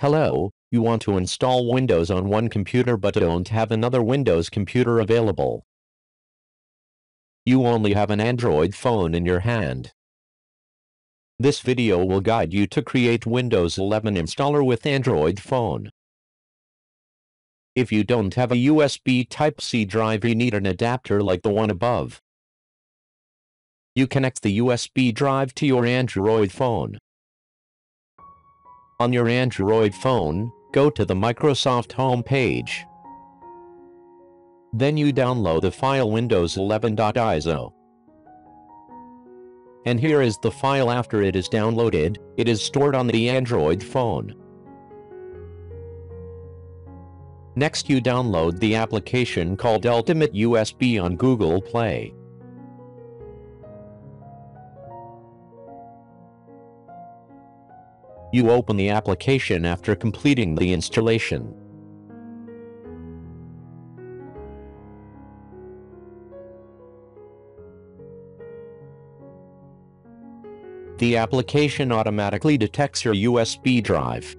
Hello, you want to install Windows on one computer but don't have another Windows computer available. You only have an Android phone in your hand. This video will guide you to create Windows 11 installer with Android phone. If you don't have a USB Type-C drive you need an adapter like the one above. You connect the USB drive to your Android phone. On your Android phone, go to the Microsoft home page. Then you download the file Windows 11.iso. And here is the file after it is downloaded, it is stored on the Android phone. Next you download the application called Ultimate USB on Google Play. You open the application after completing the installation. The application automatically detects your USB drive.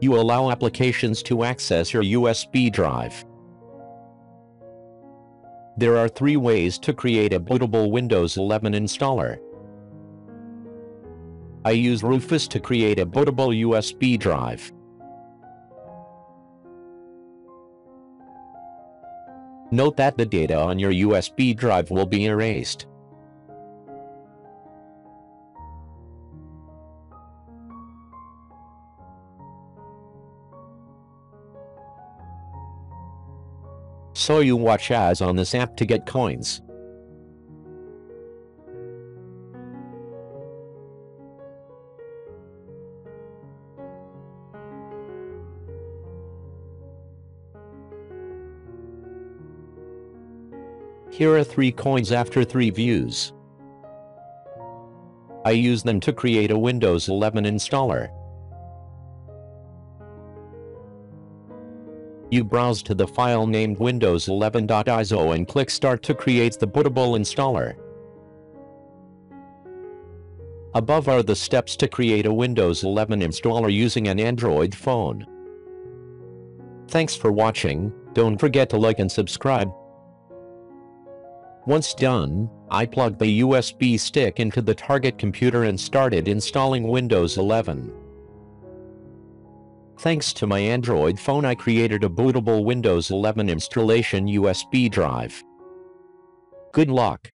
You allow applications to access your USB drive. There are three ways to create a bootable Windows 11 installer. I use Rufus to create a bootable USB drive. Note that the data on your USB drive will be erased. So you watch ads on this app to get coins. Here are 3 coins after 3 views. I use them to create a Windows 11 installer. You browse to the file named Windows 11.iso and click Start to create the bootable installer. Above are the steps to create a Windows 11 installer using an Android phone. Thanks for watching, don't forget to like and subscribe. Once done, I plugged the USB stick into the target computer and started installing Windows 11. Thanks to my Android phone I created a bootable Windows 11 installation USB drive. Good luck.